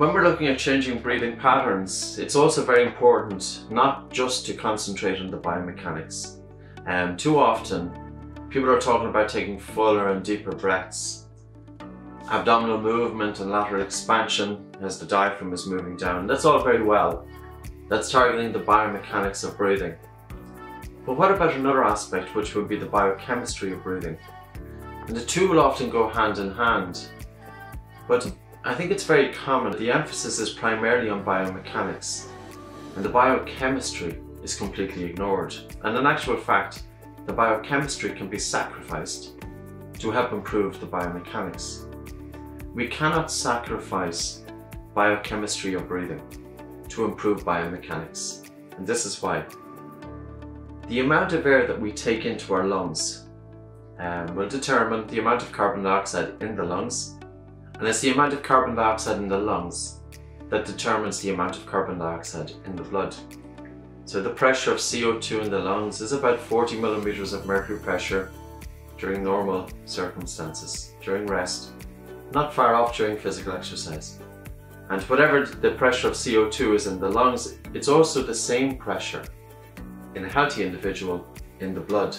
When we're looking at changing breathing patterns, it's also very important not just to concentrate on the biomechanics. Um, too often, people are talking about taking fuller and deeper breaths, abdominal movement and lateral expansion as the diaphragm is moving down. That's all very well. That's targeting the biomechanics of breathing. But what about another aspect, which would be the biochemistry of breathing? And the two will often go hand in hand. But I think it's very common. The emphasis is primarily on biomechanics and the biochemistry is completely ignored. And in actual fact, the biochemistry can be sacrificed to help improve the biomechanics. We cannot sacrifice biochemistry of breathing to improve biomechanics. And this is why. The amount of air that we take into our lungs um, will determine the amount of carbon dioxide in the lungs and it's the amount of carbon dioxide in the lungs that determines the amount of carbon dioxide in the blood. So the pressure of CO2 in the lungs is about 40 millimeters of mercury pressure during normal circumstances, during rest, not far off during physical exercise. And whatever the pressure of CO2 is in the lungs, it's also the same pressure in a healthy individual in the blood.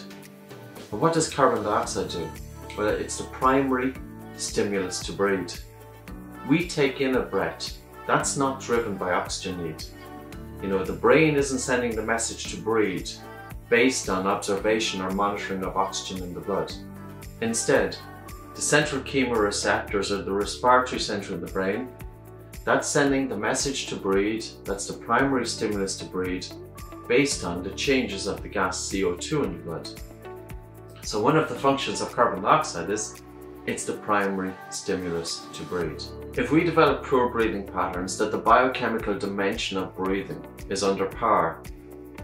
But what does carbon dioxide do? Well, it's the primary stimulus to breathe. We take in a breath. That's not driven by oxygen need. You know, the brain isn't sending the message to breathe based on observation or monitoring of oxygen in the blood. Instead, the central chemoreceptors are the respiratory center of the brain. That's sending the message to breathe, that's the primary stimulus to breathe, based on the changes of the gas CO2 in the blood. So one of the functions of carbon dioxide is it's the primary stimulus to breathe. If we develop poor breathing patterns that the biochemical dimension of breathing is under par,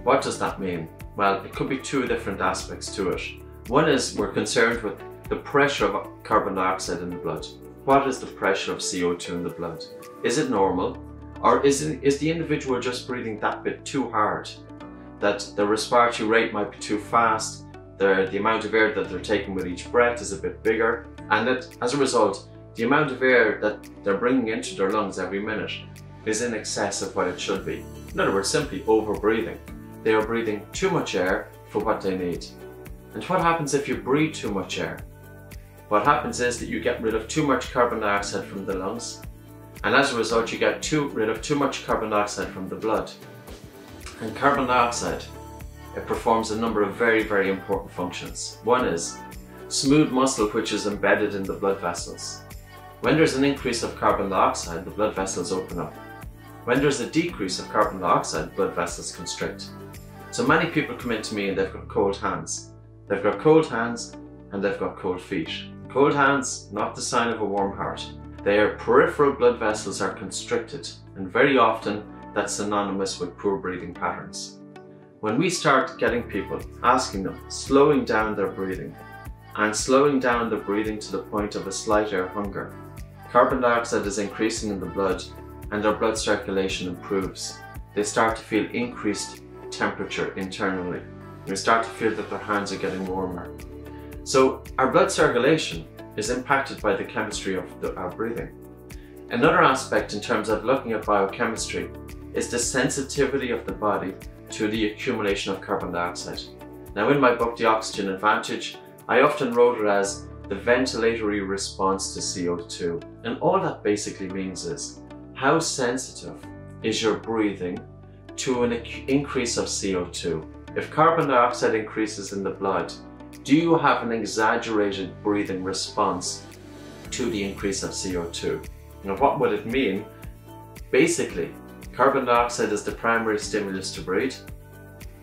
what does that mean? Well, it could be two different aspects to it. One is we're concerned with the pressure of carbon dioxide in the blood. What is the pressure of CO2 in the blood? Is it normal? Or is, it, is the individual just breathing that bit too hard? That the respiratory rate might be too fast, the, the amount of air that they're taking with each breath is a bit bigger, and that as a result, the amount of air that they're bringing into their lungs every minute is in excess of what it should be. In other words, simply over breathing. They are breathing too much air for what they need. And what happens if you breathe too much air? What happens is that you get rid of too much carbon dioxide from the lungs, and as a result, you get too, rid of too much carbon dioxide from the blood. And carbon dioxide, it performs a number of very, very important functions. One is smooth muscle which is embedded in the blood vessels. When there's an increase of carbon dioxide, the blood vessels open up. When there's a decrease of carbon dioxide, blood vessels constrict. So many people come into me and they've got cold hands. They've got cold hands and they've got cold feet. Cold hands, not the sign of a warm heart. Their peripheral blood vessels are constricted and very often that's synonymous with poor breathing patterns. When we start getting people, asking them, slowing down their breathing, and slowing down the breathing to the point of a slight air hunger. Carbon dioxide is increasing in the blood and their blood circulation improves. They start to feel increased temperature internally. They start to feel that their hands are getting warmer. So our blood circulation is impacted by the chemistry of the, our breathing. Another aspect in terms of looking at biochemistry is the sensitivity of the body to the accumulation of carbon dioxide. Now in my book The Oxygen Advantage I often wrote it as the ventilatory response to CO2. And all that basically means is how sensitive is your breathing to an increase of CO2? If carbon dioxide increases in the blood, do you have an exaggerated breathing response to the increase of CO2? Now what would it mean? Basically, carbon dioxide is the primary stimulus to breathe.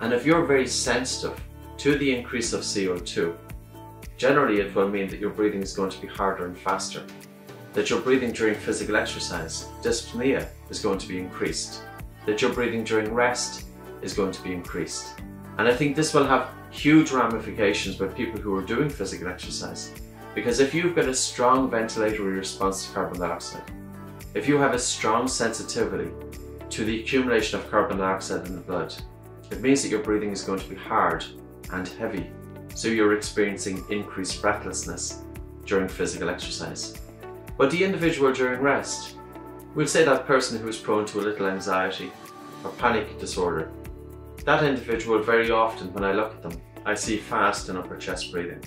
And if you're very sensitive to the increase of CO2, Generally, it will mean that your breathing is going to be harder and faster. That your breathing during physical exercise, dyspnea, is going to be increased. That your breathing during rest is going to be increased. And I think this will have huge ramifications with people who are doing physical exercise. Because if you've got a strong ventilatory response to carbon dioxide, if you have a strong sensitivity to the accumulation of carbon dioxide in the blood, it means that your breathing is going to be hard and heavy so you're experiencing increased breathlessness during physical exercise. But the individual during rest, We'll say that person who is prone to a little anxiety or panic disorder. That individual, very often when I look at them, I see fast and upper chest breathing.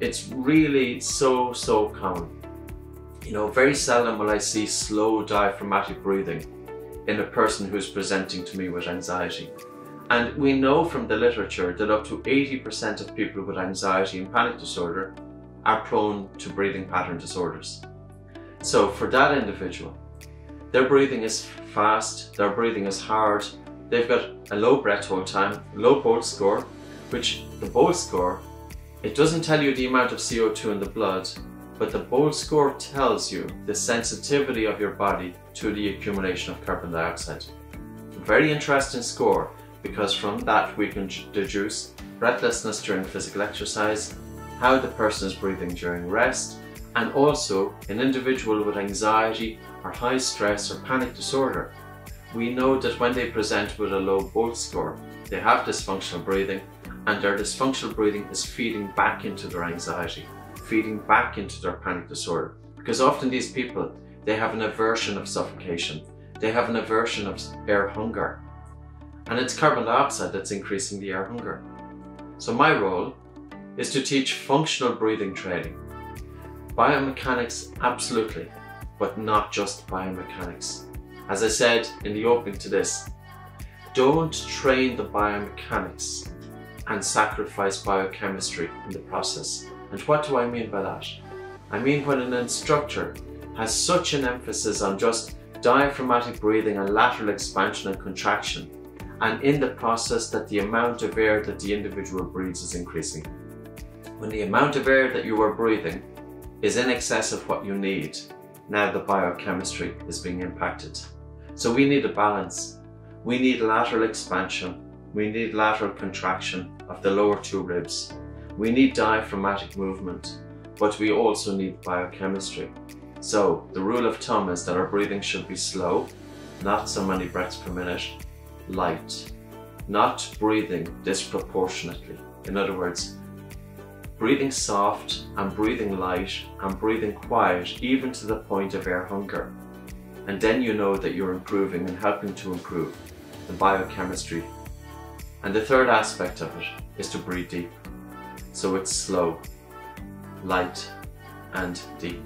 It's really so, so common. You know, very seldom will I see slow diaphragmatic breathing in a person who's presenting to me with anxiety. And we know from the literature that up to 80% of people with anxiety and panic disorder are prone to breathing pattern disorders. So for that individual, their breathing is fast, their breathing is hard, they've got a low breath hold time, low Bolt score, which the Bolt score, it doesn't tell you the amount of CO2 in the blood, but the Bolt score tells you the sensitivity of your body to the accumulation of carbon dioxide. Very interesting score because from that we can deduce breathlessness during physical exercise, how the person is breathing during rest, and also an individual with anxiety or high stress or panic disorder. We know that when they present with a low Bolt score, they have dysfunctional breathing and their dysfunctional breathing is feeding back into their anxiety, feeding back into their panic disorder. Because often these people, they have an aversion of suffocation. They have an aversion of air hunger. And it's carbon dioxide that's increasing the air hunger. So my role is to teach functional breathing training. Biomechanics, absolutely, but not just biomechanics. As I said in the opening to this, don't train the biomechanics and sacrifice biochemistry in the process. And what do I mean by that? I mean when an instructor has such an emphasis on just diaphragmatic breathing and lateral expansion and contraction, and in the process that the amount of air that the individual breathes is increasing. When the amount of air that you are breathing is in excess of what you need, now the biochemistry is being impacted. So we need a balance. We need lateral expansion. We need lateral contraction of the lower two ribs. We need diaphragmatic movement, but we also need biochemistry. So the rule of thumb is that our breathing should be slow, not so many breaths per minute, light, not breathing disproportionately. In other words, breathing soft and breathing light and breathing quiet even to the point of air hunger. And then you know that you're improving and helping to improve the biochemistry. And the third aspect of it is to breathe deep. So it's slow, light and deep.